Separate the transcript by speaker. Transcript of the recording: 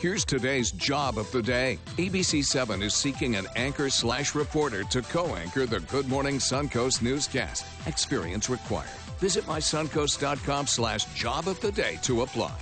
Speaker 1: Here's today's job of the day. ABC7 is seeking an anchor slash reporter to co-anchor the Good Morning Suncoast newscast. Experience required. Visit mysuncoast.com slash job of the day to apply.